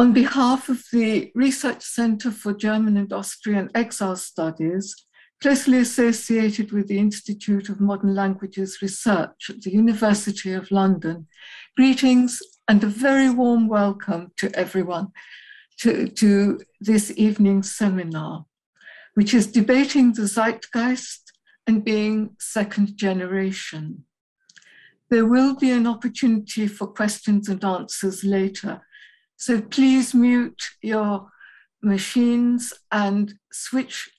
On behalf of the Research Center for German and Austrian Exile Studies, closely associated with the Institute of Modern Languages Research at the University of London, greetings and a very warm welcome to everyone to, to this evening's seminar, which is debating the zeitgeist and being second generation. There will be an opportunity for questions and answers later. So please mute your machines and switch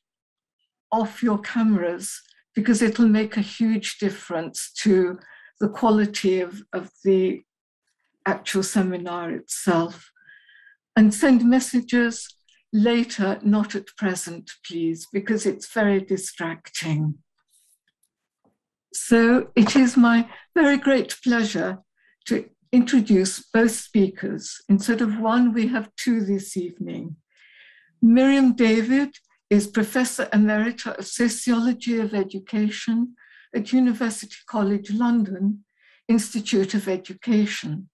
off your cameras because it'll make a huge difference to the quality of, of the actual seminar itself. And send messages later, not at present, please, because it's very distracting. So it is my very great pleasure to introduce both speakers. Instead of one, we have two this evening. Miriam David is Professor Emerita of Sociology of Education at University College London, Institute of Education.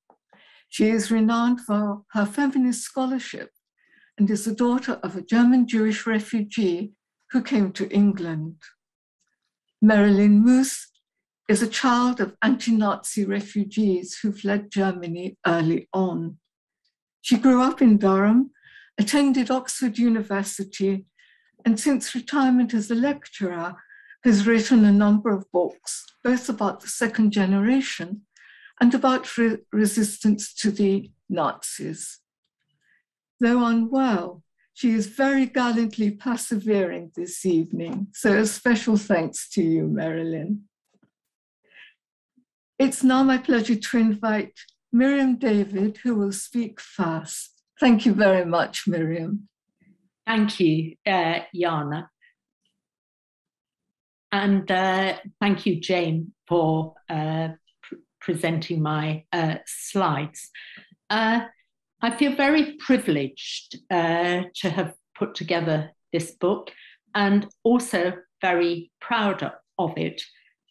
She is renowned for her feminist scholarship and is the daughter of a German Jewish refugee who came to England. Merilyn Moos is a child of anti Nazi refugees who fled Germany early on. She grew up in Durham, attended Oxford University, and since retirement as a lecturer, has written a number of books, both about the second generation and about re- resistance to the Nazis. Though unwell, she is very gallantly persevering this evening. So, a special thanks to you, Merilyn. It's now my pleasure to invite Miriam David, who will speak first. Thank you very much, Miriam. Thank you, uh, Jana. And uh, thank you, Jane, for uh, pr- presenting my uh, slides. Uh, I feel very privileged uh, to have put together this book and also very proud of, of it.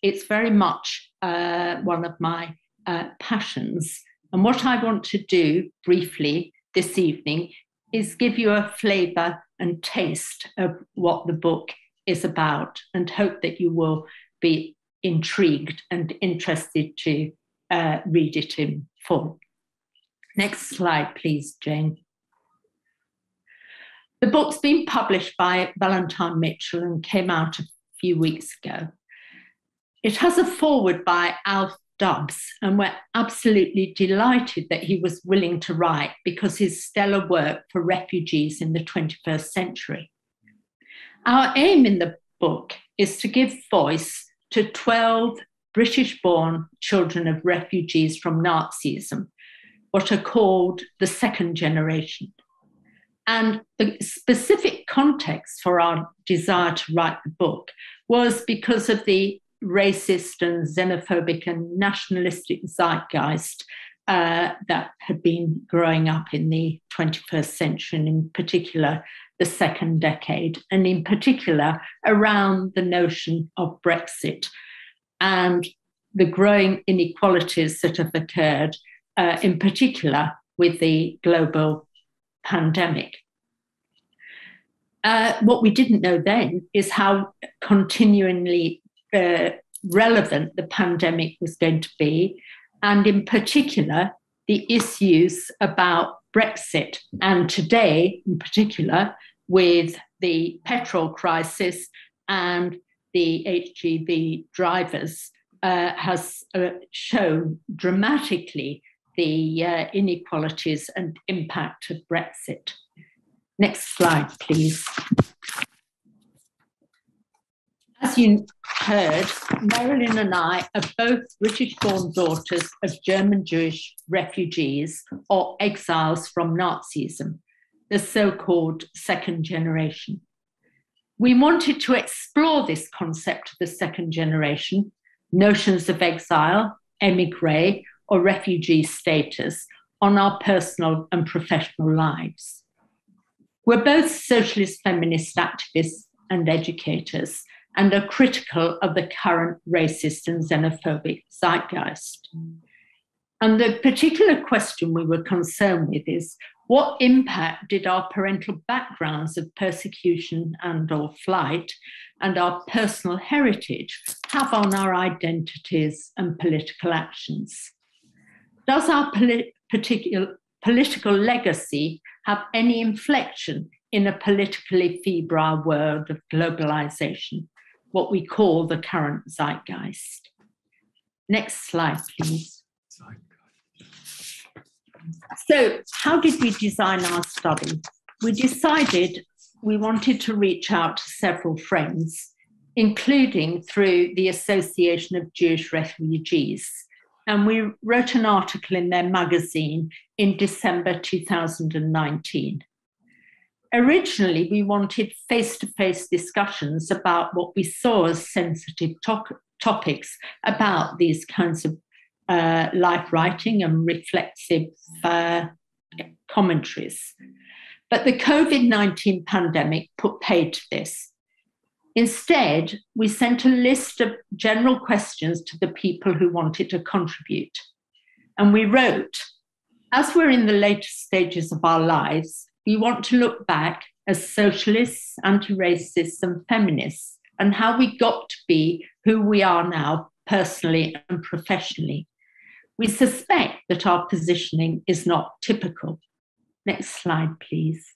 It's very much uh, one of my uh, passions. And what I want to do briefly this evening is give you a flavour and taste of what the book is about and hope that you will be intrigued and interested to uh, read it in full. Next slide, please, Jane. The book's been published by Valentine Mitchell and came out a few weeks ago. It has a foreword by Alf Dubs, and we're absolutely delighted that he was willing to write because his stellar work for refugees in the 21st century. Our aim in the book is to give voice to 12 British born children of refugees from Nazism what are called the second generation. And the specific context for our desire to write the book was because of the racist and xenophobic and nationalistic zeitgeist uh, that had been growing up in the 21st century, and in particular, the second decade, and in particular, around the notion of Brexit and the growing inequalities that have occurred uh, in particular with the global pandemic. Uh, what we didn't know then is how continually uh, relevant the pandemic was going to be, and in particular, the issues about Brexit, and today, in particular, with the petrol crisis and the HGV drivers, uh, has uh, shown dramatically the uh, inequalities and impact of Brexit. Next slide, please. As you heard, Merilyn and I are both British born daughters of German Jewish refugees or exiles from Nazism, the so called second generation. We wanted to explore this concept of the second generation, notions of exile, emigre, or refugee status on our personal and professional lives. We're both socialist feminist activists and educators and are critical of the current racist and xenophobic zeitgeist. And the particular question we were concerned with is What impact did our parental backgrounds of persecution and or flight and our personal heritage have on our identities and political actions? Does our polit- particular political legacy have any inflection in a politically febrile world of globalization, what we call the current zeitgeist? Next slide, please. So, how did we design our study? We decided we wanted to reach out to several friends, including through the Association of Jewish Refugees. And we wrote an article in their magazine in December 2019. Originally, we wanted face to face discussions about what we saw as sensitive to- topics about these kinds of uh, life writing and reflexive uh, commentaries. But the COVID 19 pandemic put paid to this. Instead, we sent a list of general questions to the people who wanted to contribute. And we wrote, as we're in the later stages of our lives, we want to look back as socialists, anti racists, and feminists, and how we got to be who we are now, personally and professionally. We suspect that our positioning is not typical. Next slide, please.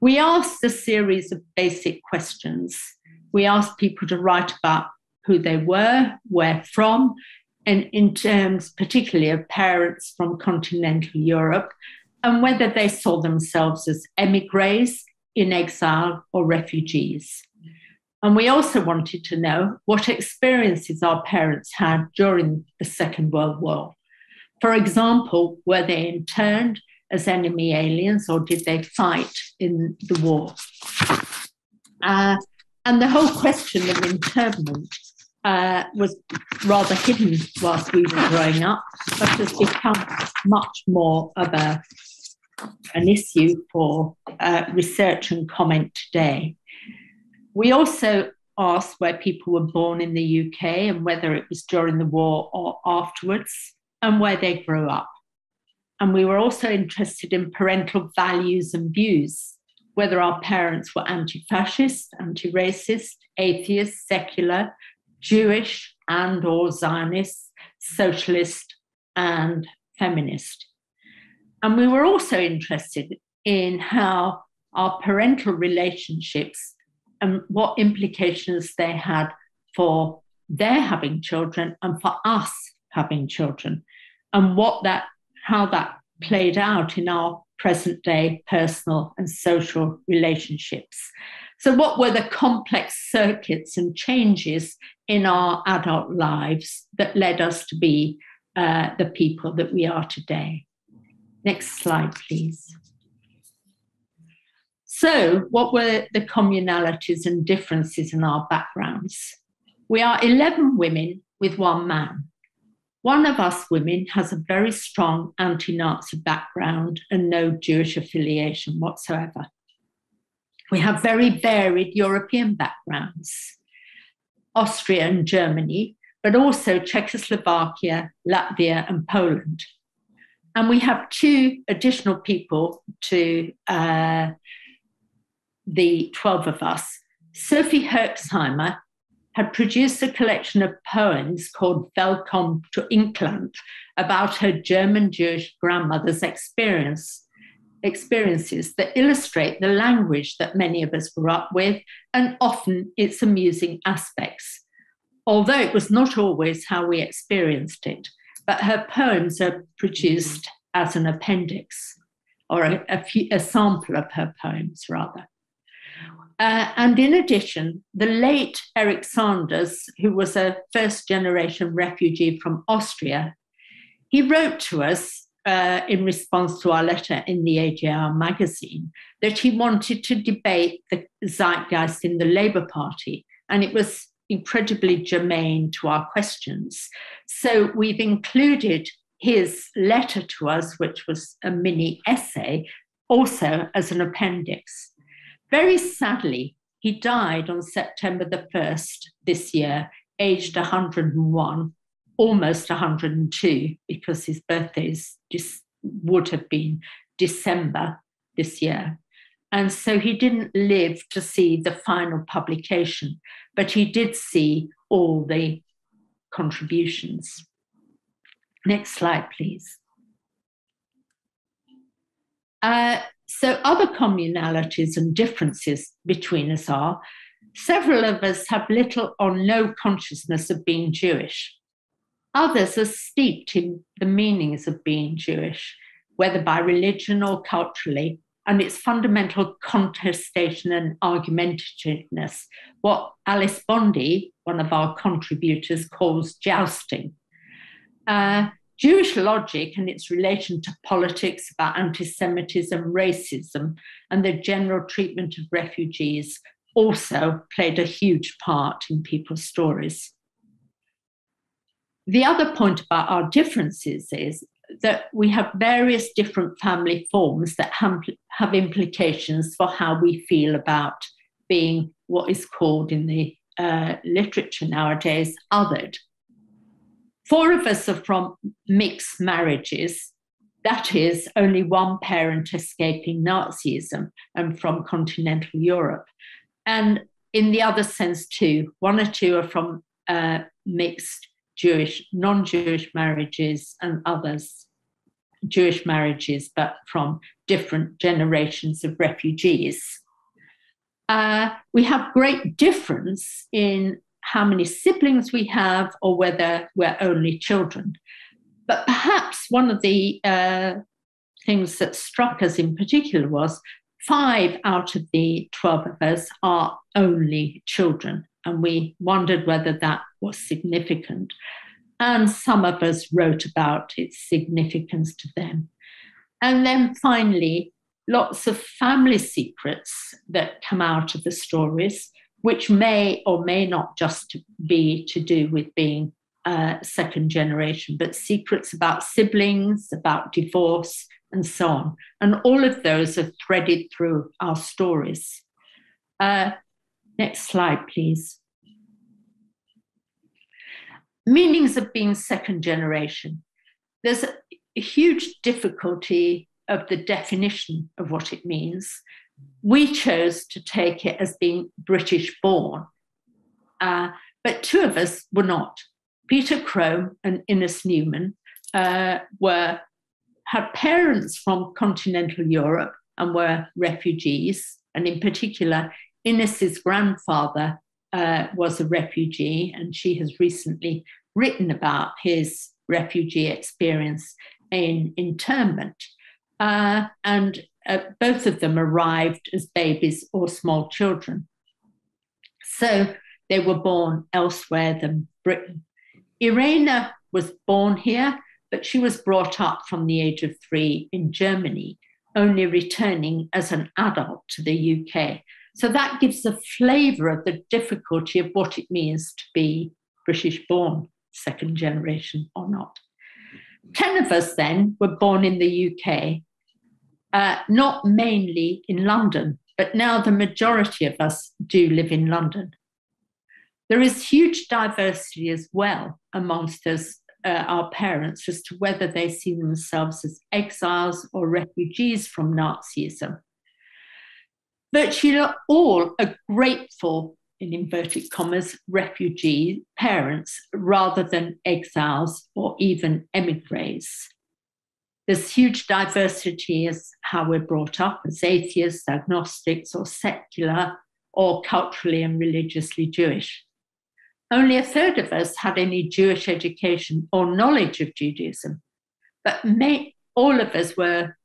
We asked a series of basic questions. We asked people to write about who they were, where from, and in terms particularly of parents from continental Europe, and whether they saw themselves as emigres, in exile, or refugees. And we also wanted to know what experiences our parents had during the Second World War. For example, were they interned as enemy aliens or did they fight in the war? Uh, and the whole question of internment uh, was rather hidden whilst we were growing up, but has become much more of a, an issue for uh, research and comment today. We also asked where people were born in the UK and whether it was during the war or afterwards, and where they grew up. And we were also interested in parental values and views, whether our parents were anti fascist, anti racist, atheist, secular, Jewish, and or Zionist, socialist, and feminist. And we were also interested in how our parental relationships and what implications they had for their having children and for us having children and what that how that played out in our present day personal and social relationships so what were the complex circuits and changes in our adult lives that led us to be uh, the people that we are today next slide please so, what were the communalities and differences in our backgrounds? We are 11 women with one man. One of us women has a very strong anti Nazi background and no Jewish affiliation whatsoever. We have very varied European backgrounds Austria and Germany, but also Czechoslovakia, Latvia, and Poland. And we have two additional people to uh, the 12 of us, Sophie Herxheimer had produced a collection of poems called Velkommen to Inklandt about her German Jewish grandmother's experience, experiences that illustrate the language that many of us grew up with and often its amusing aspects. Although it was not always how we experienced it, but her poems are produced as an appendix or a, a, few, a sample of her poems, rather. Uh, and in addition, the late Eric Sanders, who was a first generation refugee from Austria, he wrote to us uh, in response to our letter in the AJR magazine that he wanted to debate the zeitgeist in the Labour Party. And it was incredibly germane to our questions. So we've included his letter to us, which was a mini essay, also as an appendix. Very sadly, he died on September the 1st this year, aged 101, almost 102, because his birthday is just would have been December this year. And so he didn't live to see the final publication, but he did see all the contributions. Next slide, please. Uh, so, other communalities and differences between us are several of us have little or no consciousness of being Jewish. Others are steeped in the meanings of being Jewish, whether by religion or culturally, and its fundamental contestation and argumentativeness, what Alice Bondi, one of our contributors, calls jousting. Uh, Jewish logic and its relation to politics about anti Semitism, racism, and the general treatment of refugees also played a huge part in people's stories. The other point about our differences is that we have various different family forms that have implications for how we feel about being what is called in the uh, literature nowadays othered. Four of us are from mixed marriages, that is, only one parent escaping Nazism and from continental Europe. And in the other sense, too, one or two are from uh, mixed Jewish, non Jewish marriages, and others Jewish marriages, but from different generations of refugees. Uh, we have great difference in how many siblings we have or whether we're only children. But perhaps one of the uh, things that struck us in particular was five out of the 12 of us are only children. And we wondered whether that was significant. And some of us wrote about its significance to them. And then finally, lots of family secrets that come out of the stories which may or may not just be to do with being uh, second generation, but secrets about siblings, about divorce, and so on. And all of those are threaded through our stories. Uh, next slide, please. Meanings of being second generation. There's a, huge difficulty of the definition of what it means we chose to take it as being British born. Uh, but two of us were not. Peter Crome and Ines Newman uh, were had parents from continental Europe and were refugees. And in particular, Ines's grandfather uh, was a refugee, and she has recently written about his refugee experience in internment. Uh, and uh, both of them arrived as babies or small children. So they were born elsewhere than Britain. Irena was born here, but she was brought up from the age of three in Germany, only returning as an adult to the UK. So that gives a flavour of the difficulty of what it means to be British born, second generation or not. 10 of us then were born in the UK uh, not mainly in London, but now the majority of us do live in London. There is huge diversity as well amongst us, uh, our parents, as to whether they see themselves as exiles or refugees from Nazism. Virtually all are grateful, in inverted commas, refugee parents rather than exiles or even emigres. There's huge diversity as how we're brought up as atheists, agnostics, or secular, or culturally and religiously Jewish. Only a third of us had any Jewish education or knowledge of Judaism, but may, all of us were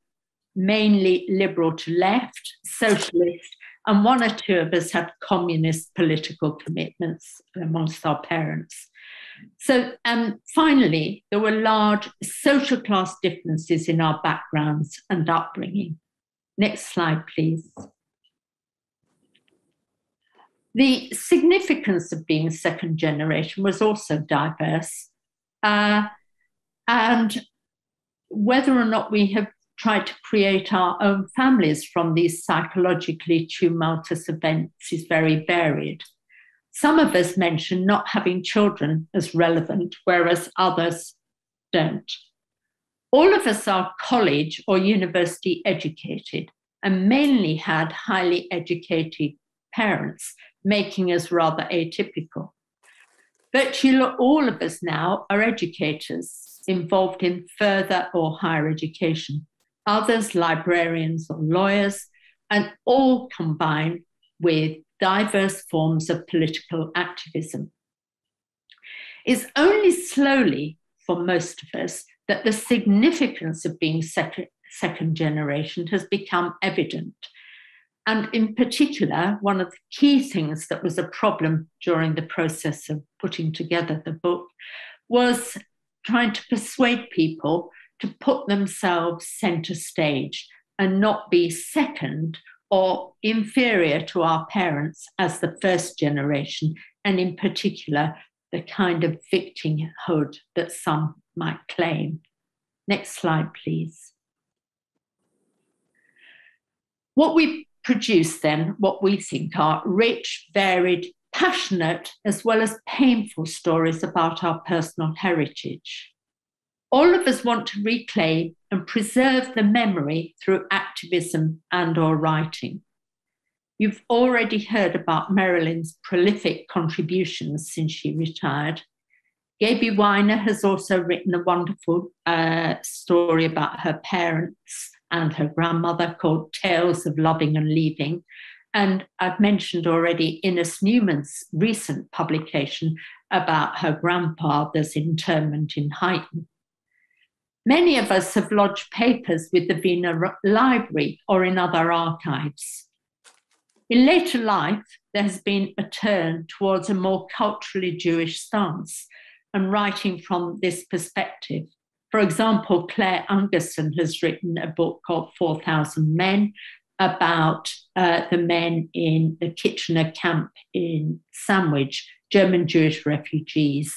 mainly liberal to left, socialist, and one or two of us had communist political commitments amongst our parents. So, um, finally, there were large social class differences in our backgrounds and upbringing. Next slide, please. The significance of being second generation was also diverse. Uh, and whether or not we have tried to create our own families from these psychologically tumultuous events is very varied. Some of us mention not having children as relevant, whereas others don't. All of us are college or university educated and mainly had highly educated parents, making us rather atypical. Virtually all of us now are educators involved in further or higher education, others librarians or lawyers, and all combined with diverse forms of political activism. It's only slowly, for most of us, that the significance of being second, second generation has become evident. And in particular, one of the key things that was a problem during the process of putting together the book was trying to persuade people to put themselves center stage and not be second or inferior to our parents as the first generation, and in particular, the kind of victimhood that some might claim. Next slide, please. What we produce then, what we think are rich, varied, passionate, as well as painful stories about our personal heritage. All of us want to reclaim and preserve the memory through activism and or writing. You've already heard about Merilyn's prolific contributions since she retired, Gaby Weiner has also written a wonderful uh, story about her parents and her grandmother called Tales of Loving and Leaving. And I've mentioned already Ines Newman's recent publication about her grandfather's internment in Huyton. Many of us have lodged papers with the Wiener Library or in other archives. In later life, there has been a turn towards a more culturally Jewish stance, and writing from this perspective. For example, Claire Ungerson has written a book called 4,000 Men about uh, the men in the Kitchener camp in Sandwich, German Jewish refugees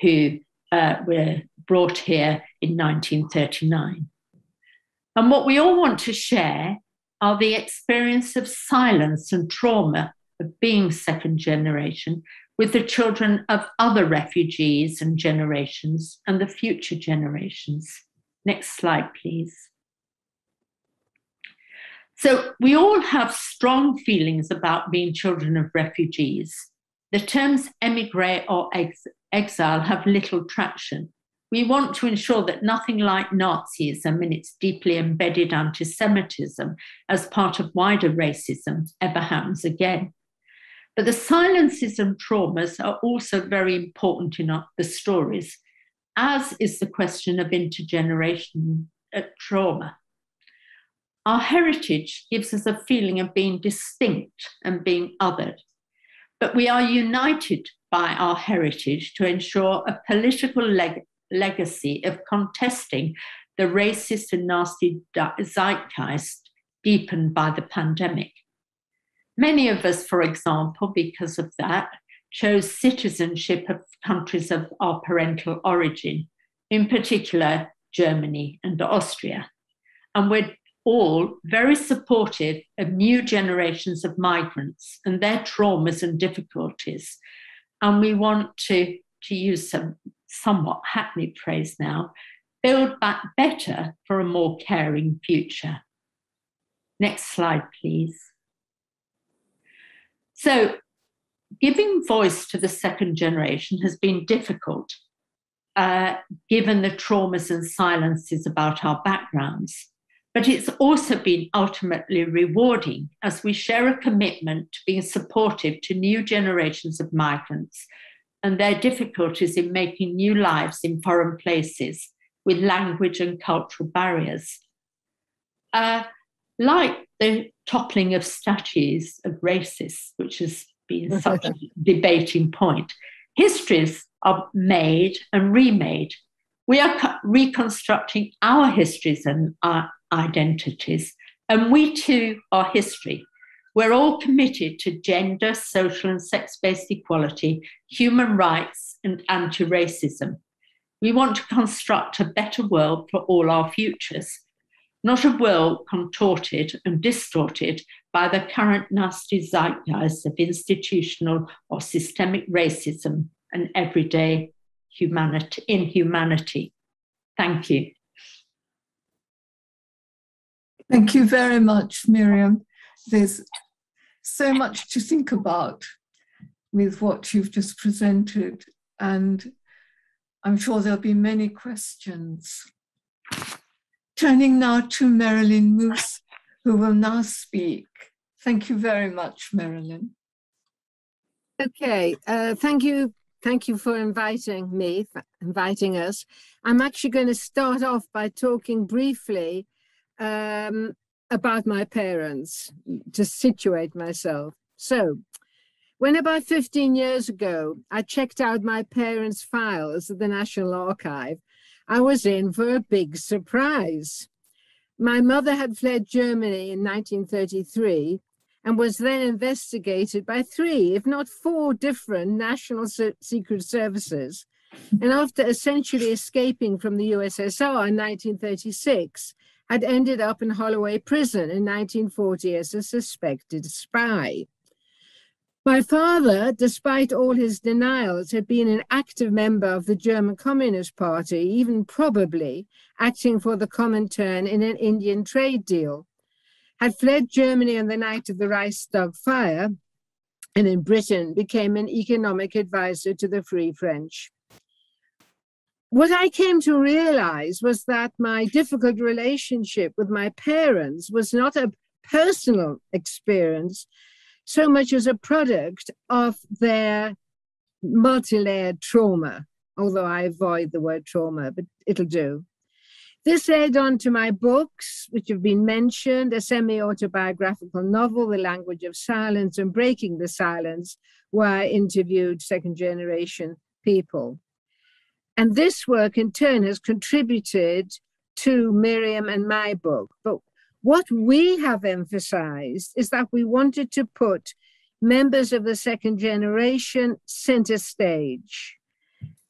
who uh, were brought here in 1939. And what we all want to share are the experience of silence and trauma of being second generation with the children of other refugees and generations and the future generations. Next slide, please. So, we all have strong feelings about being children of refugees. The terms emigre or ex- exile have little traction. We want to ensure that nothing like Nazism and its deeply embedded anti Semitism as part of wider racism ever happens again. But the silences and traumas are also very important in the stories, as is the question of intergenerational uh, trauma. Our heritage gives us a feeling of being distinct and being othered, but we are united by our heritage to ensure a political leg- legacy of contesting the racist and nasty zeitgeist deepened by the pandemic. Many of us, for example, because of that, chose citizenship of countries of our parental origin, in particular Germany and Austria. And we're all very supportive of new generations of migrants and their traumas and difficulties. And we want to, to use some somewhat hackneyed phrase now, build back better for a more caring future. Next slide, please. So, giving voice to the second generation has been difficult, uh, given the traumas and silences about our backgrounds. But it's also been ultimately rewarding as we share a commitment to being supportive to new generations of migrants and their difficulties in making new lives in foreign places with language and cultural barriers. Uh, like the toppling of statues of racists, which has been such a debating point. Histories are made and remade. We are reconstructing our histories and our identities, and we too are history. We're all committed to gender, social, and sex based equality, human rights, and anti racism. We want to construct a better world for all our futures not a world contorted and distorted by the current nasty zeitgeist of institutional or systemic racism and everyday humanity inhumanity. Thank you. Thank you very much, Miriam. There's so much to think about with what you've just presented, and I'm sure there'll be many questions. Turning now to Merilyn Moos, who will now speak. Thank you very much, Merilyn. Okay, uh, thank you. Thank you for inviting me, inviting us. I'm actually going to start off by talking briefly um, about my parents to situate myself. So, when about 15 years ago, I checked out my parents' files at the National Archive, I was in for a big surprise. My mother had fled Germany in 1933 and was then investigated by three, if not four, different national secret services. And after essentially escaping from the USSR in 1936, had ended up in Holloway Prison in 1940 as a suspected spy. My father, despite all his denials, had been an active member of the German Communist Party, even probably acting for the Comintern in an Indian trade deal, had fled Germany on the night of the Reichstag fire, and in Britain became an economic advisor to the Free French. What I came to realize was that my difficult relationship with my parents was not a personal experience, so much as a product of their multi-layered trauma, although I avoid the word trauma, but it'll do. This led on to my books, which have been mentioned, a semi-autobiographical novel, The Language of Silence and Breaking the Silence, where I interviewed second generation people. And this work in turn has contributed to Miriam and my book. But what we have emphasized is that we wanted to put members of the second generation center stage.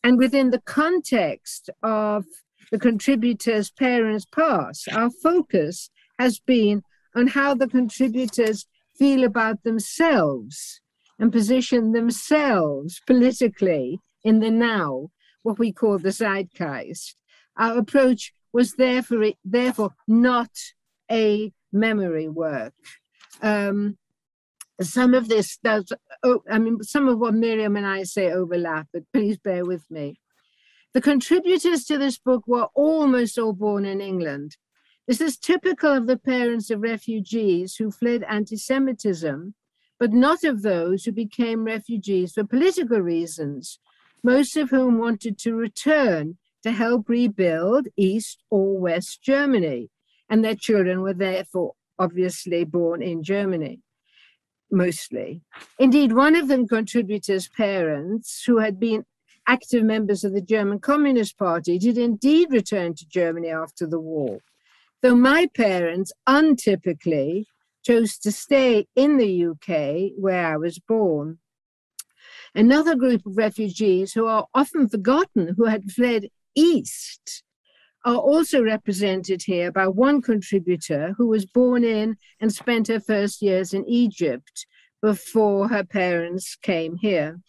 And within the context of the contributors' parents' past, our focus has been on how the contributors feel about themselves and position themselves politically in the now, what we call the zeitgeist. Our approach was therefore, therefore not a memory work. Um, some of this does, oh, I mean, some of what Miriam and I say overlap, but please bear with me. The contributors to this book were almost all born in England. This is typical of the parents of refugees who fled anti Semitism, but not of those who became refugees for political reasons, most of whom wanted to return to help rebuild East or West Germany and their children were therefore obviously born in Germany, mostly. Indeed, one of them contributors' parents, who had been active members of the German Communist Party, did indeed return to Germany after the war. Though my parents untypically chose to stay in the UK where I was born. Another group of refugees who are often forgotten, who had fled east are also represented here by one contributor who was born in and spent her first years in Egypt before her parents came here.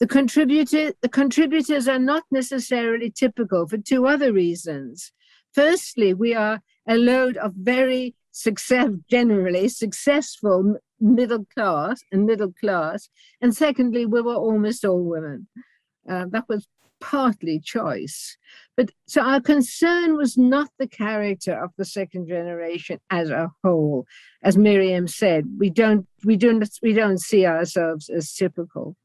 The, contributor, the contributors are not necessarily typical for two other reasons. Firstly, we are a load of very success, generally successful middle class and middle class. And secondly, we were almost all women. Uh, that was partly choice. But so our concern was not the character of the second generation as a whole. As Miriam said, we don't we don't we don't see ourselves as typical.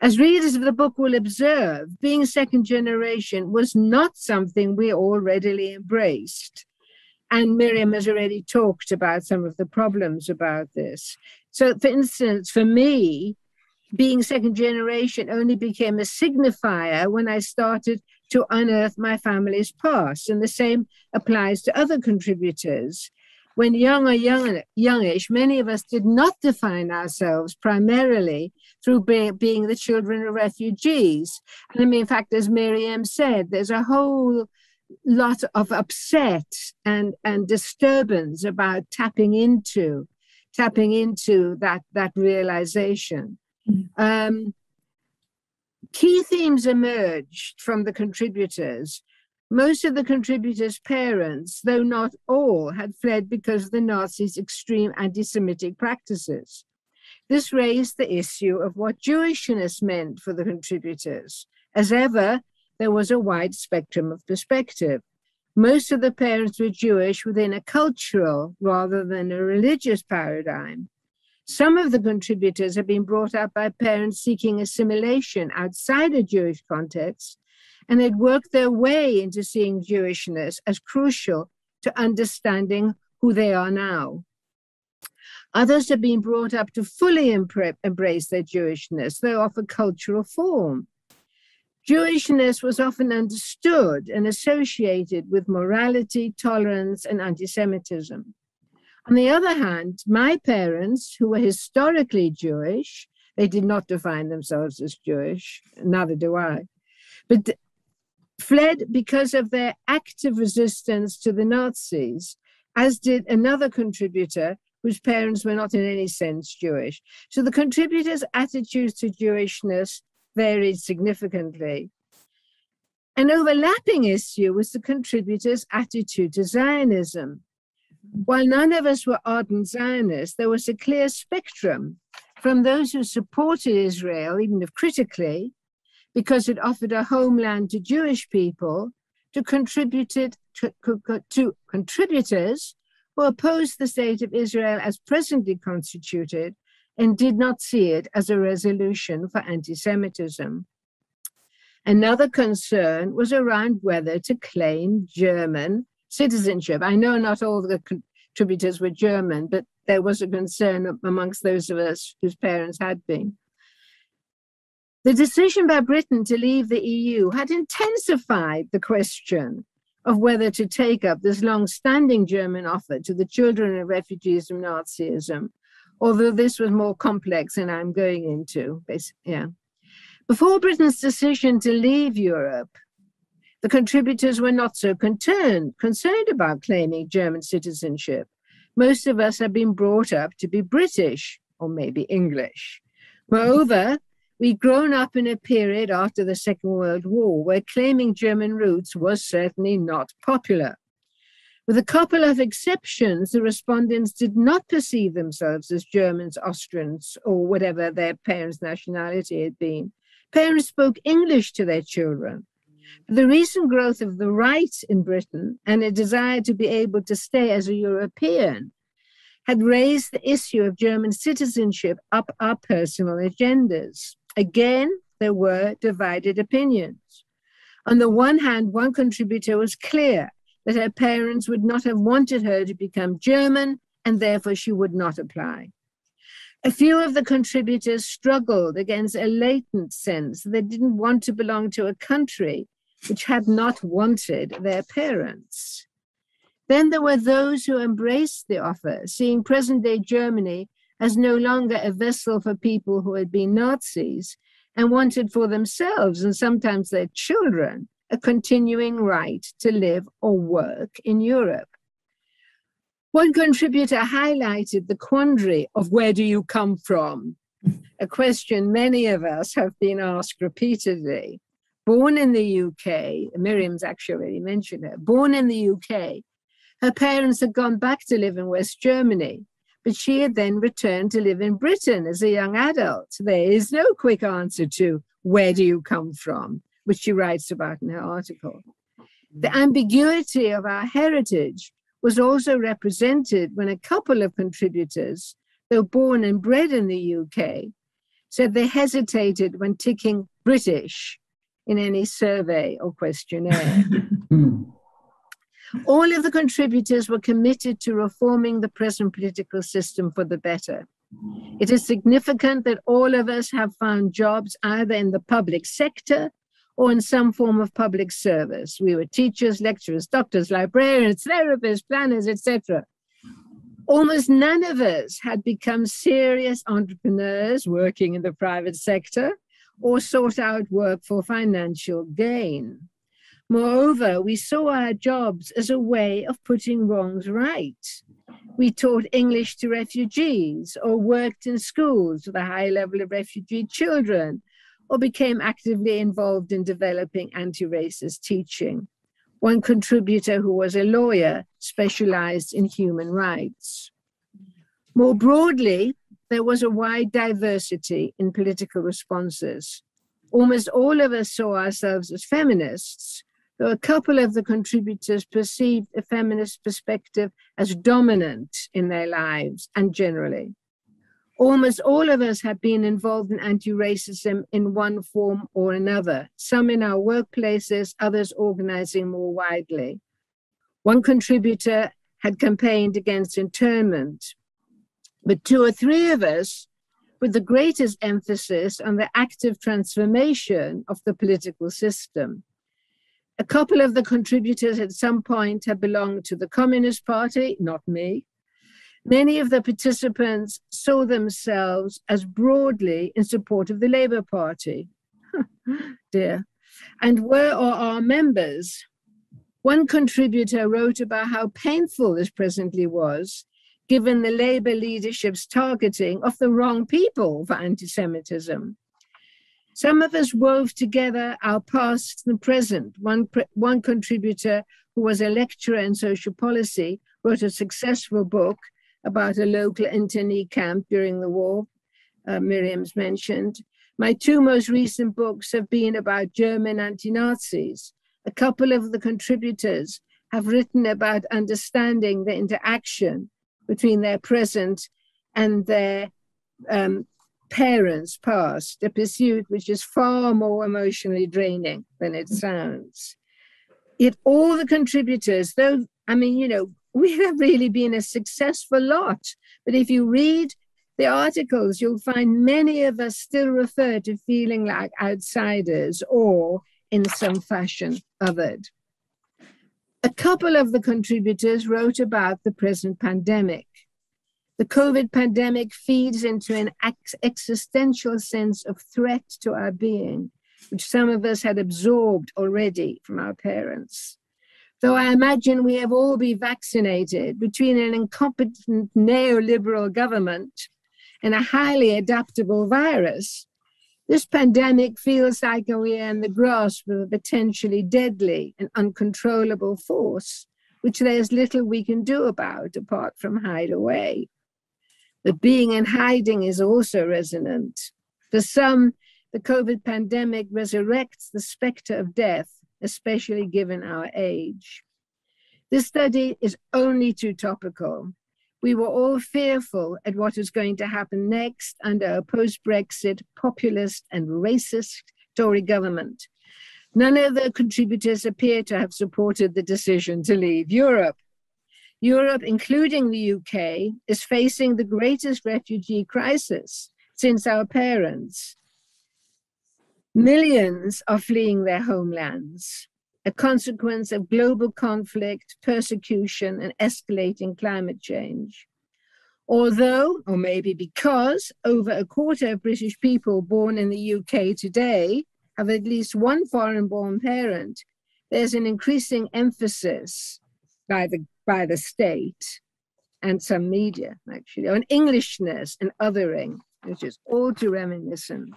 As readers of the book will observe, being second generation was not something we all readily embraced. And Miriam has already talked about some of the problems about this. So, for instance, for me, being second generation only became a signifier when I started to unearth my family's past. And the same applies to other contributors. When young or young, youngish, many of us did not define ourselves primarily through be, being the children of refugees. And I mean, in fact, as Miriam said, there's a whole lot of upset and, and disturbance about tapping into tapping into that that realization um, key themes emerged from the contributors Most of the contributors' parents, though not all, had fled because of the Nazis' extreme anti Semitic practices. This raised the issue of what Jewishness meant for the contributors. As ever, there was a wide spectrum of perspective. Most of the parents were Jewish within a cultural rather than a religious paradigm. Some of the contributors have been brought up by parents seeking assimilation outside a Jewish context and had worked their way into seeing Jewishness as crucial to understanding who they are now. Others have been brought up to fully embrace their Jewishness, though of a cultural form. Jewishness was often understood and associated with morality, tolerance, and anti Semitism. On the other hand, my parents, who were historically Jewish, they did not define themselves as Jewish, neither do I, but fled because of their active resistance to the Nazis, as did another contributor whose parents were not in any sense Jewish. So the contributors' attitudes to Jewishness varied significantly. An overlapping issue was the contributors' attitude to Zionism. While none of us were ardent Zionists, there was a clear spectrum from those who supported Israel, even if critically, because it offered a homeland to Jewish people, to contributed to, to contributors who opposed the state of Israel as presently constituted and did not see it as a resolution for anti Semitism. Another concern was around whether to claim German citizenship. I know not all the contributors were German, but there was a concern amongst those of us whose parents had been. The decision by Britain to leave the EU had intensified the question of whether to take up this long standing German offer to the children of refugees from Nazism, although this was more complex than I'm going into. Yeah. Before Britain's decision to leave Europe, the contributors were not so concerned, concerned about claiming German citizenship. Most of us had been brought up to be British or maybe English. Moreover, we'd grown up in a period after the Second World War where claiming German roots was certainly not popular. With a couple of exceptions, the respondents did not perceive themselves as Germans, Austrians, or whatever their parents' nationality had been. Parents spoke English to their children. The recent growth of the right in Britain and a desire to be able to stay as a European had raised the issue of German citizenship up our personal agendas. Again, there were divided opinions. On the one hand, one contributor was clear that her parents would not have wanted her to become German and therefore she would not apply. A few of the contributors struggled against a latent sense that they didn't want to belong to a country which had not wanted their parents. Then there were those who embraced the offer, seeing present day Germany as no longer a vessel for people who had been Nazis and wanted for themselves and sometimes their children a continuing right to live or work in Europe. One contributor highlighted the quandary of where do you come from? A question many of us have been asked repeatedly born in the UK, Miriam's actually already mentioned her, born in the UK, her parents had gone back to live in West Germany, but she had then returned to live in Britain as a young adult. There is no quick answer to where do you come from, which she writes about in her article. The mm. ambiguity of our heritage was also represented when a couple of contributors, though born and bred in the UK, said they hesitated when ticking British in any survey or questionnaire. All of the contributors were committed to reforming the present political system for the better. It is significant that all of us have found jobs either in the public sector or in some form of public service. We were teachers, lecturers, doctors, librarians, therapists, planners, etc. Almost none of us had become serious entrepreneurs working in the private sector or sought out work for financial gain. Moreover, we saw our jobs as a way of putting wrongs right. We taught English to refugees or worked in schools with a high level of refugee children or became actively involved in developing anti racist teaching. one contributor who was a lawyer specialized in human rights. More broadly, there was a wide diversity in political responses. Almost all of us saw ourselves as feminists, though a couple of the contributors perceived a feminist perspective as dominant in their lives and generally. Almost all of us have been involved in anti racism in one form or another, some in our workplaces, others organizing more widely. One contributor had campaigned against internment, but two or three of us, with the greatest emphasis on the active transformation of the political system. A couple of the contributors at some point had belonged to the Communist Party, not me, Many of the participants saw themselves as broadly in support of the Labour Party. Dear. And were or are members. One contributor wrote about how painful this presently was, given the Labour leadership's targeting of the wrong people for anti Semitism. Some of us wove together our past and present. One, one contributor, who was a lecturer in social policy, wrote a successful book about a local internee camp during the war, uh, Miriam's mentioned. My two most recent books have been about German anti Nazis. A couple of the contributors have written about understanding the interaction between their present and their um, parents' past, a pursuit which is far more emotionally draining than it sounds. Yet all the contributors, though, I mean, you know, we have really been a successful lot. But if you read the articles, you'll find many of us still refer to feeling like outsiders or, in some fashion, othered. A couple of the contributors wrote about the present pandemic. The COVID pandemic feeds into an ex- existential sense of threat to our being, which some of us had absorbed already from our parents. Though I imagine we have all been vaccinated between an incompetent neoliberal government and a highly adaptable virus, this pandemic feels like we are in the grasp of a potentially deadly and uncontrollable force, which there's little we can do about apart from hide away. But being in hiding is also resonant. For some, the COVID pandemic resurrects the specter of death especially given our age. This study is only too topical. We were all fearful at what was going to happen next under a post Brexit populist and racist Tory government. None of the contributors appear to have supported the decision to leave Europe. Europe, including the UK, is facing the greatest refugee crisis since our parents. Millions are fleeing their homelands, a consequence of global conflict, persecution, and escalating climate change. Although, or maybe because, over a quarter of British people born in the UK today have at least one foreign born parent, there's an increasing emphasis by the, by the state and some media, actually, on Englishness and othering, which is all too reminiscent.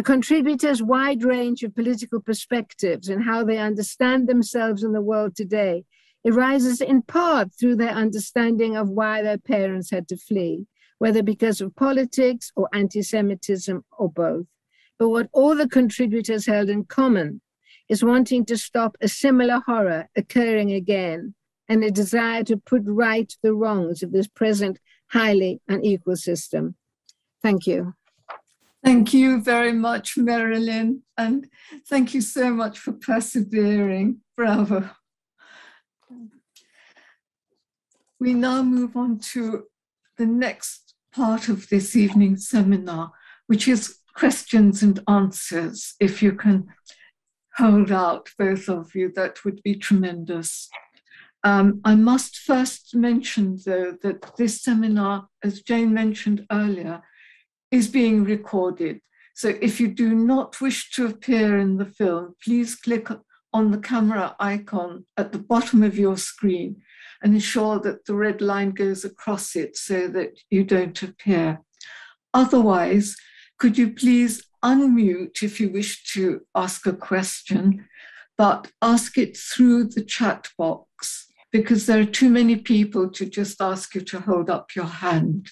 The contributors' wide range of political perspectives and how they understand themselves in the world today arises in part through their understanding of why their parents had to flee, whether because of politics or anti Semitism or both. But what all the contributors held in common is wanting to stop a similar horror occurring again and a desire to put right the wrongs of this present highly unequal system. Thank you. Thank you very much, Merilyn, and thank you so much for persevering. Bravo. We now move on to the next part of this evening's seminar, which is questions and answers. If you can hold out, both of you, that would be tremendous. Um, I must first mention, though, that this seminar, as Jane mentioned earlier, is being recorded. So if you do not wish to appear in the film, please click on the camera icon at the bottom of your screen and ensure that the red line goes across it so that you don't appear. Otherwise, could you please unmute if you wish to ask a question but ask it through the chat box because there are too many people to just ask you to hold up your hand.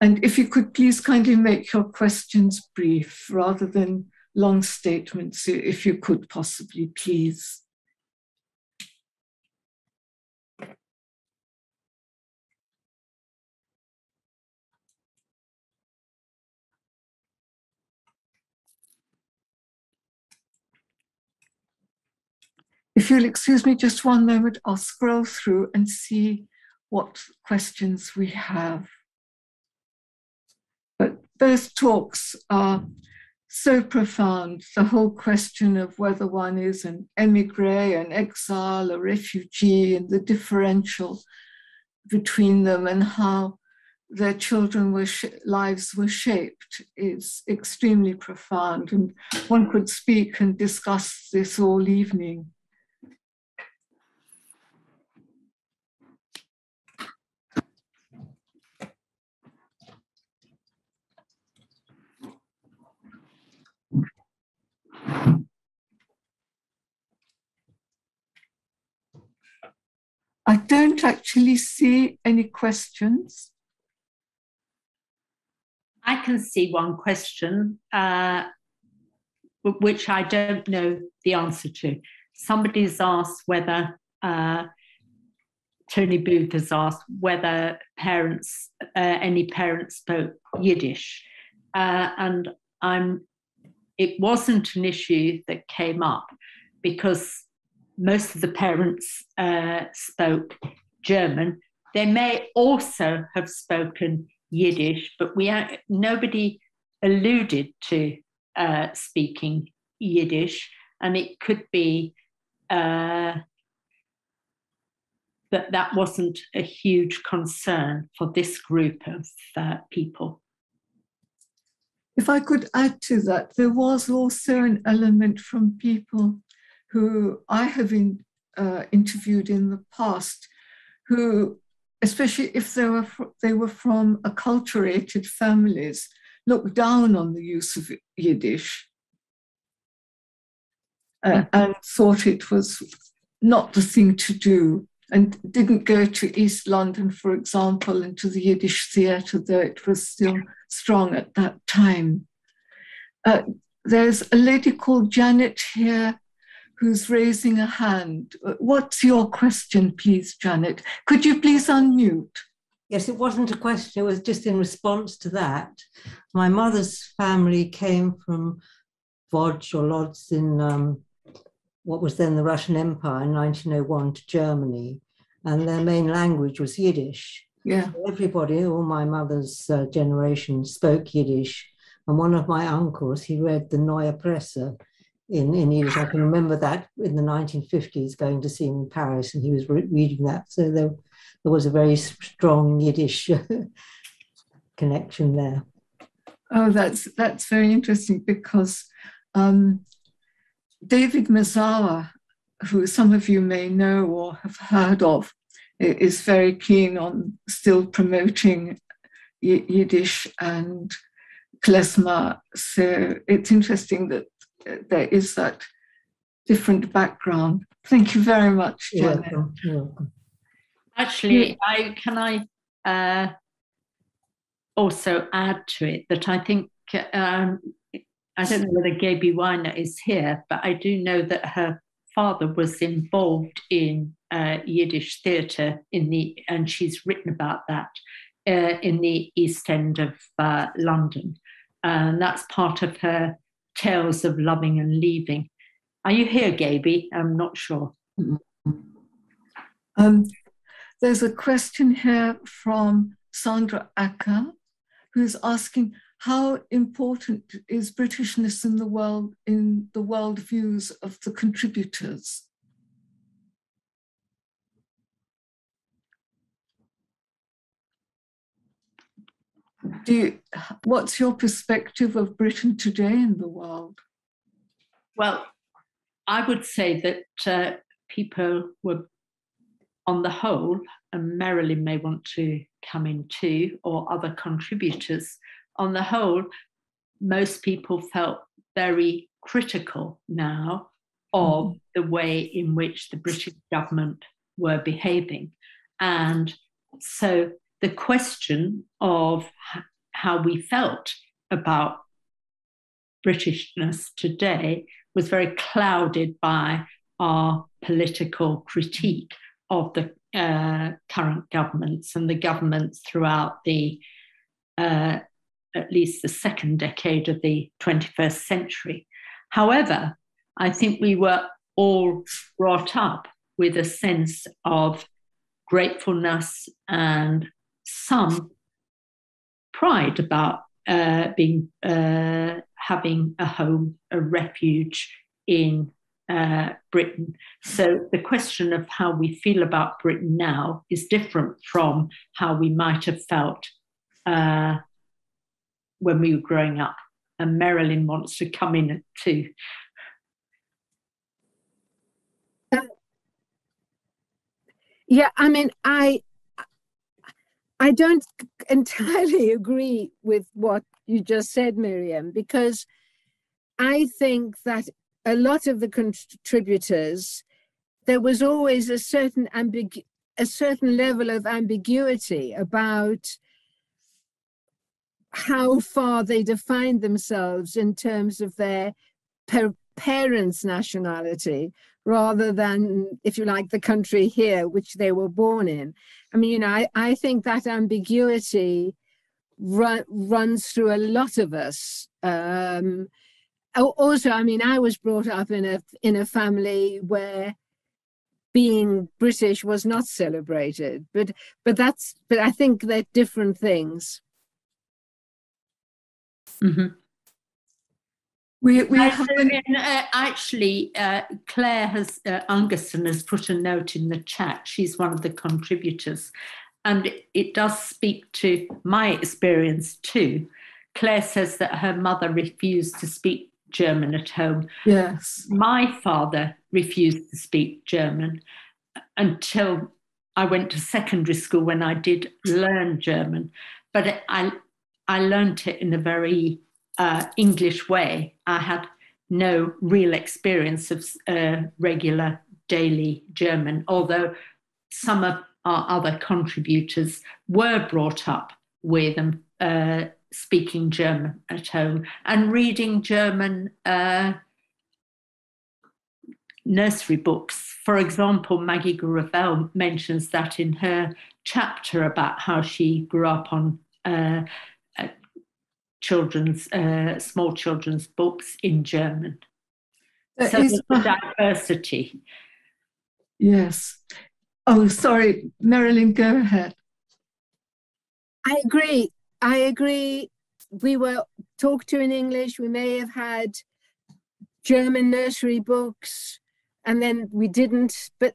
And if you could please kindly make your questions brief rather than long statements, if you could possibly, please. If you'll excuse me just one moment, I'll scroll through and see what questions we have. Both talks are so profound. The whole question of whether one is an emigre, an exile, a refugee, and the differential between them and how their children were lives were shaped is extremely profound. And one could speak and discuss this all evening. I don't actually see any questions. I can see one question, uh, which I don't know the answer to. Somebody's asked whether, uh, Tony Booth has asked whether parents, uh, any parents spoke Yiddish. Uh, and I'm, it wasn't an issue that came up because most of the parents uh, spoke German. They may also have spoken Yiddish, but we nobody alluded to uh, speaking Yiddish, and it could be uh, that that wasn't a huge concern for this group of uh, people. If I could add to that, there was also an element from people who I have in, uh, interviewed in the past, who, especially if they were, they were from acculturated families, looked down on the use of Yiddish uh, mm-hmm. and thought it was not the thing to do and didn't go to East London, for example, into the Yiddish theatre, though it was still strong at that time. Uh, there's a lady called Janet here who's raising a hand. What's your question, please, Janet? Could you please unmute? Yes, it wasn't a question, it was just in response to that. My mother's family came from Lodz or Lodz in um, what was then the Russian Empire in 1901 to Germany, and their main language was Yiddish. Yeah. Everybody, all my mother's uh, generation, spoke Yiddish. And one of my uncles, he read the Neue Presse, in, in Yiddish. I can remember that in the 1950s going to see him in Paris and he was re- reading that. So there, there was a very strong Yiddish connection there. Oh, that's, that's very interesting because um, David Mazower, who some of you may know or have heard of, is very keen on still promoting Yiddish and klezmer. So it's interesting that there is that different background. Thank you very much, Janet. You're welcome. You're welcome. Actually, I can I uh, also add to it that I think um, I don't know whether Gaby Weiner is here, but I do know that her father was involved in uh, Yiddish theatre in the, and she's written about that uh, in the East End of uh, London, and that's part of her tales of loving and leaving. Are you here, Gaby? I'm not sure. Um, there's a question here from Sandra Acker, who's asking how important is Britishness in the world in the world views of the contributors? do you, what's your perspective of Britain today in the world? Well, I would say that uh, people were, on the whole, and Merilyn may want to come in too, or other contributors, on the whole, most people felt very critical now of mm-hmm. the way in which the British government were behaving. And so the question of how we felt about Britishness today was very clouded by our political critique of the uh, current governments and the governments throughout the uh, at least the second decade of the 21st century. However, I think we were all brought up with a sense of gratefulness and some pride about uh, being uh, having a home, a refuge in uh, Britain. So the question of how we feel about Britain now is different from how we might have felt uh, when we were growing up. And Merilyn wants to come in too. Yeah, I mean, I I don't entirely agree with what you just said, Miriam, because I think that a lot of the contributors, there was always a certain ambigu- a certain level of ambiguity about how far they defined themselves in terms of their parents' nationality rather than, if you like, the country here which they were born in. I mean, you know, I, I think that ambiguity run, runs through a lot of us. Um, also, I mean, I was brought up in a in a family where being British was not celebrated, but but that's but I think they're different things. Mm-hmm. We, we have been... uh, actually, uh, Claire has, uh, Ungerson has put a note in the chat. She's one of the contributors. And it, it does speak to my experience too. Claire says that her mother refused to speak German at home. Yes. My father refused to speak German until I went to secondary school when I did learn German. But I, I learned it in a very uh, English way. I had no real experience of uh, regular daily German, although some of our other contributors were brought up with them uh, speaking German at home and reading German uh, nursery books. For example, Maggie Gravel mentions that in her chapter about how she grew up on uh, children's uh, small children's books in German. There so is diversity. Yes. Oh, sorry, Merilyn, go ahead. I agree. I agree. We were talked to in English. We may have had German nursery books, and then we didn't. But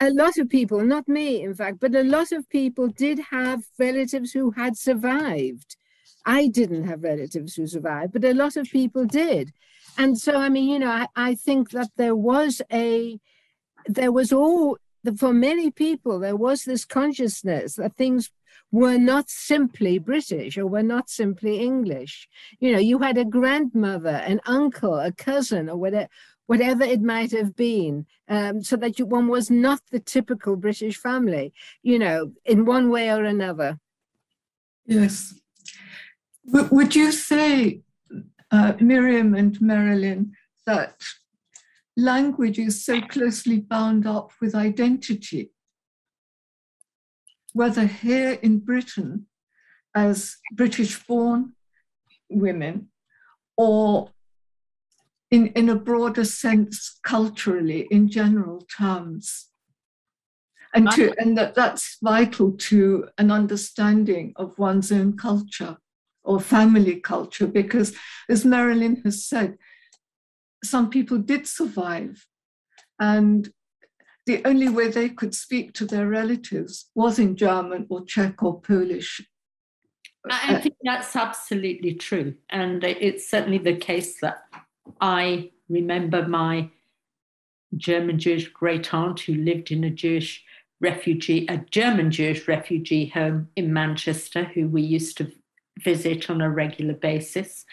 a lot of people, not me, in fact, but a lot of people did have relatives who had survived. I didn't have relatives who survived, but a lot of people did. And so, I mean, you know, I, I think that there was a, there was all, for many people, there was this consciousness that things were not simply British or were not simply English. You know, you had a grandmother, an uncle, a cousin, or whatever, whatever it might have been, um, so that you, one was not the typical British family, you know, in one way or another. Yes. W- would you say, uh, Miriam and Merilyn, that language is so closely bound up with identity? Whether here in Britain, as British born women, or in, in a broader sense culturally in general terms. And to and that that's vital to an understanding of one's own culture or family culture because as Merilyn has said some people did survive and the only way they could speak to their relatives was in german or czech or polish. I uh, think that's absolutely true and it's certainly the case that I remember my German Jewish great aunt who lived in a Jewish refugee, a German Jewish refugee home in Manchester, who we used to visit on a regular basis.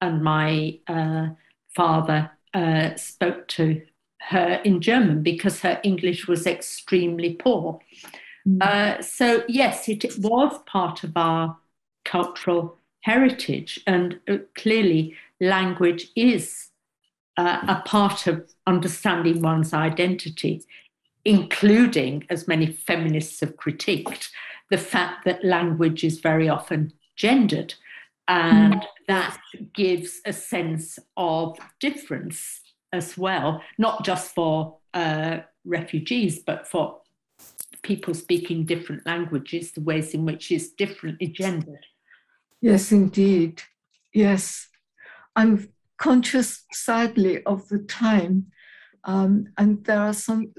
And my uh, father uh, spoke to her in German because her English was extremely poor. Mm. Uh, so, yes, it was part of our cultural heritage, and uh, clearly, language is uh, a part of understanding one's identity, including, as many feminists have critiqued, the fact that language is very often gendered. And that gives a sense of difference as well, not just for uh, refugees, but for people speaking different languages, the ways in which it's differently gendered. Yes, indeed. Yes. I'm conscious, sadly, of the time. Um, and there are some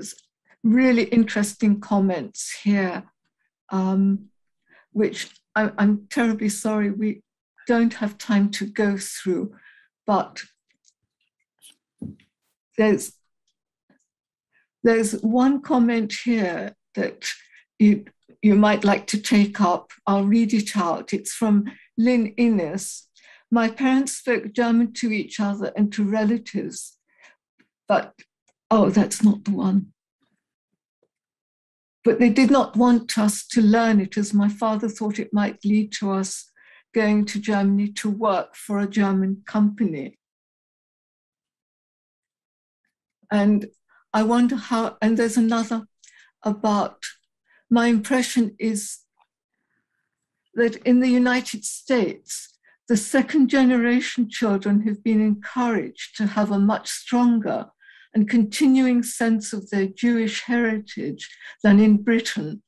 really interesting comments here, um, which I, I'm terribly sorry we don't have time to go through, but there's there's one comment here that you you might like to take up. I'll read it out. It's from Lynn Innes. My parents spoke German to each other and to relatives, but oh, that's not the one. But they did not want us to learn it as my father thought it might lead to us going to Germany to work for a German company. And I wonder how, and there's another about my impression is that in the United States, the second generation children have been encouraged to have a much stronger and continuing sense of their Jewish heritage than in Britain.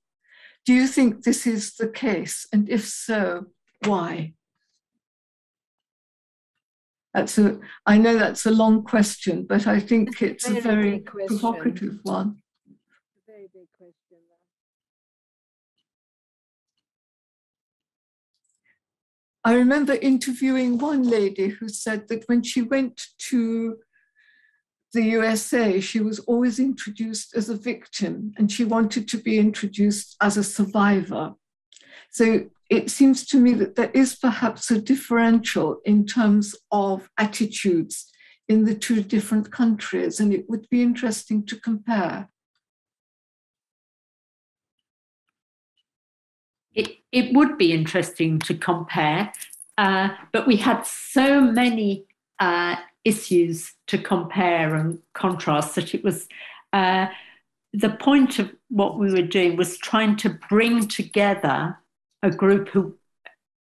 Do you think this is the case? And if so, why? That's a, I know that's a long question, but I think it's, it's a very, a very provocative one. Very big question. I remember interviewing one lady who said that when she went to the USA, she was always introduced as a victim and she wanted to be introduced as a survivor. So it seems to me that there is perhaps a differential in terms of attitudes in the two different countries, and it would be interesting to compare. It, would be interesting to compare, uh, but we had so many uh, issues to compare and contrast that it was uh, the point of what we were doing was trying to bring together a group who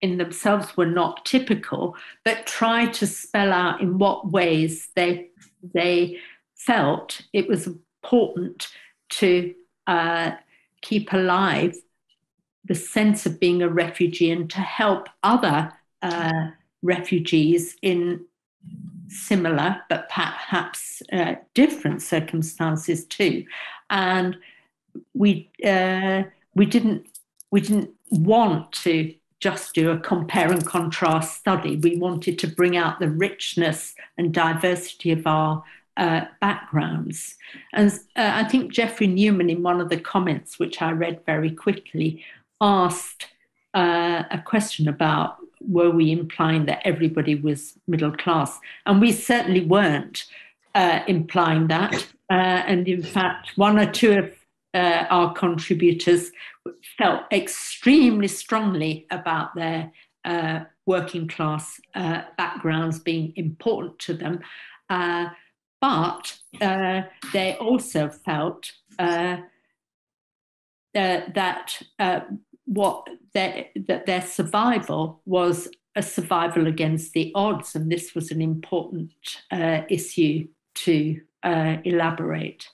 in themselves were not typical, but try to spell out in what ways they they felt it was important to uh, keep alive the sense of being a refugee and to help other uh, refugees in similar but perhaps uh, different circumstances too. And we uh, we didn't we didn't want to just do a compare and contrast study. We wanted to bring out the richness and diversity of our uh, backgrounds. And uh, I think Jeffrey Newman, in one of the comments, which I read very quickly, asked uh, a question about were we implying that everybody was middle class? And we certainly weren't uh, implying that. Uh, and in fact, one or two of uh, our contributors felt extremely strongly about their uh, working class uh, backgrounds being important to them. Uh, but uh, they also felt uh, that what their, that their survival was a survival against the odds, and this was an important issue to elaborate.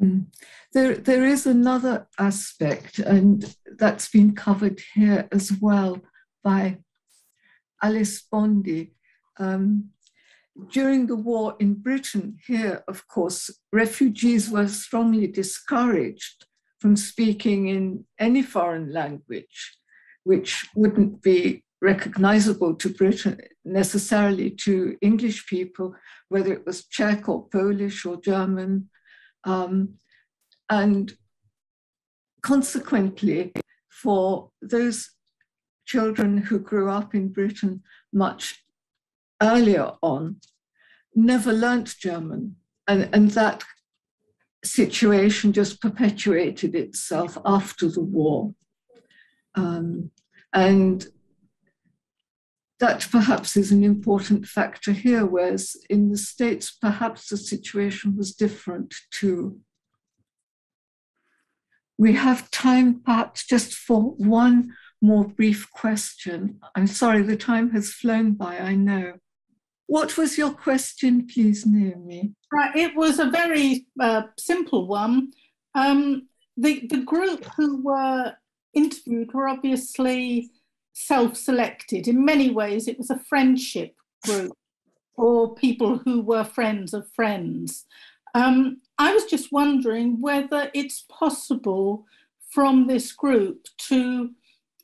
Mm. There, there is another aspect, and that's been covered here as well by Alice Bondi. Um, during the war in Britain, here, of course, refugees were strongly discouraged from speaking in any foreign language, which wouldn't be recognizable to Britain necessarily to English people, whether it was Czech or Polish or German um, and consequently, for those children who grew up in Britain much earlier on, never learnt German. And, and that situation just perpetuated itself after the war. Um, and that perhaps is an important factor here, whereas in the States, perhaps the situation was different too. We have time perhaps just for one more brief question. I'm sorry, the time has flown by, I know. What was your question, please, Naomi? Right, it was a very uh, simple one. Um, the, the group who were interviewed were obviously self selected. In many ways, it was a friendship group or people who were friends of friends. Um, I was just wondering whether it's possible from this group to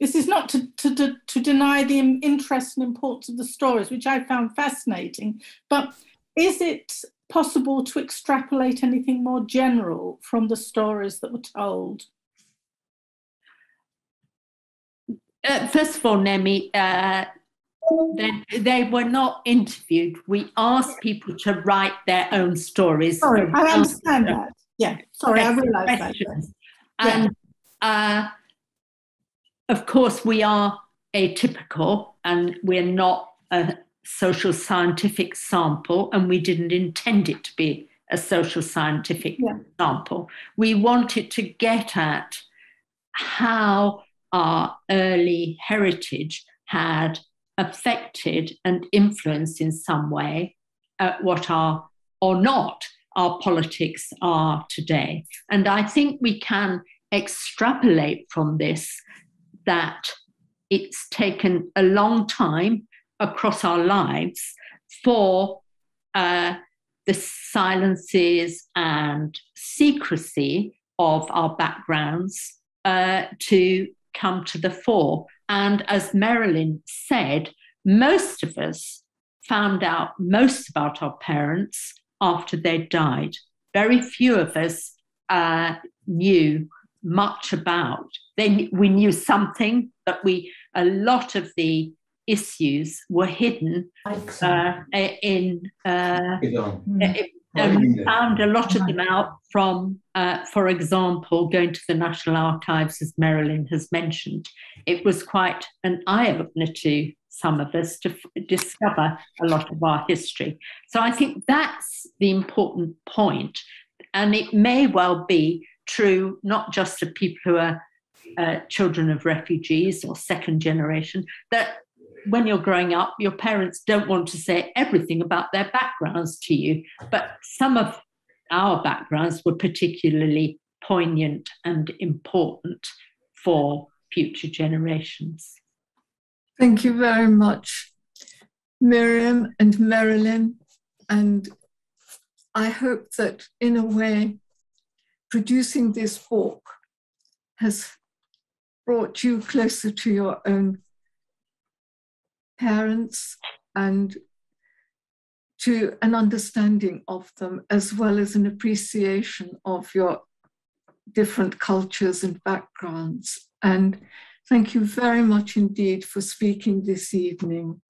this is not to, to, to, to, deny the interest and importance of the stories, which I found fascinating, but is it possible to extrapolate anything more general from the stories that were told? Uh, first of all, Nemi, uh, they, they, were not interviewed. We asked people to write their own stories. Sorry, I understand that. Yeah, sorry, I realised that. And uh, of course, we are atypical and we're not a social scientific sample, and we didn't intend it to be a social scientific yeah. sample. We wanted to get at how our early heritage had affected and influenced in some way uh, what our or not our politics are today. And I think we can extrapolate from this that it's taken a long time across our lives for uh, the silences and secrecy of our backgrounds uh, to come to the fore. And as Merilyn said, most of us found out most about our parents after they died. Very few of us uh, knew much about. They, we knew something, but we a lot of the issues were hidden uh, in. Uh, and we found a lot of them out from, uh, for example, going to the National Archives, as Merilyn has mentioned. It was quite an eye opener to some of us to f- discover a lot of our history. So I think that's the important point. And it may well be true not just of people who are uh, children of refugees or second generation, that when you're growing up, your parents don't want to say everything about their backgrounds to you. But some of our backgrounds were particularly poignant and important for future generations. Thank you very much, Miriam and Merilyn. And I hope that in a way, producing this book has brought you closer to your own parents and to an understanding of them, as well as an appreciation of your different cultures and backgrounds. And thank you very much indeed for speaking this evening.